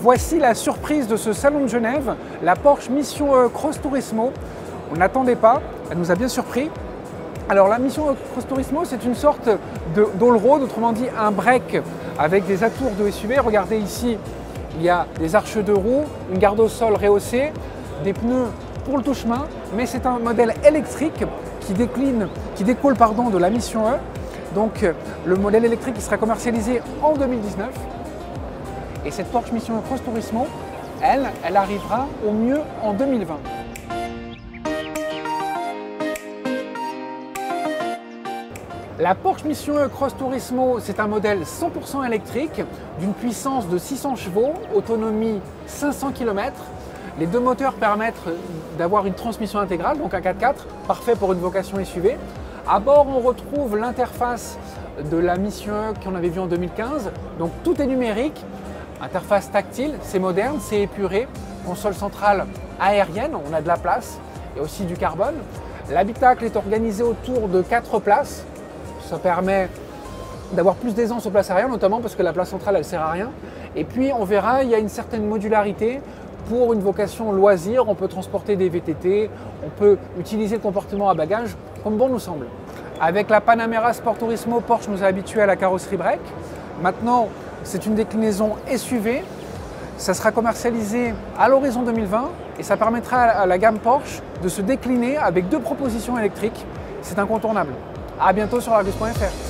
Voici la surprise de ce salon de Genève, la Porsche Mission E Cross Turismo. On n'attendait pas, elle nous a bien surpris. Alors la Mission E Cross Turismo, c'est une sorte d'all-road, autrement dit un break avec des atours de SUV. Regardez ici, il y a des arches de roue, une garde au sol rehaussée, des pneus pour le tout-chemin, mais c'est un modèle électrique qui décline, qui découle pardon, de la Mission E. Donc le modèle électrique qui sera commercialisé en 2019. Et cette Porsche Mission Cross Turismo, elle, elle arrivera au mieux en 2020. La Porsche Mission E Cross Turismo, c'est un modèle 100% électrique d'une puissance de 600 chevaux, autonomie 500 km. Les deux moteurs permettent d'avoir une transmission intégrale, donc un 4x4, parfait pour une vocation SUV. À bord, on retrouve l'interface de la Mission E qu'on avait vue en 2015, donc tout est numérique, Interface tactile, c'est moderne, c'est épuré. Console centrale aérienne, on a de la place et aussi du carbone. L'habitacle est organisé autour de quatre places. Ça permet d'avoir plus d'aisance aux places arrière, notamment parce que la place centrale, elle sert à rien. Et puis, on verra, il y a une certaine modularité pour une vocation loisir. On peut transporter des VTT, on peut utiliser le comportement à bagages comme bon nous semble. Avec la Panamera Sport Turismo, Porsche nous a habitués à la carrosserie break. Maintenant, c'est une déclinaison SUV. Ça sera commercialisé à l'horizon 2020 et ça permettra à la gamme Porsche de se décliner avec deux propositions électriques. C'est incontournable. A bientôt sur Argus.fr.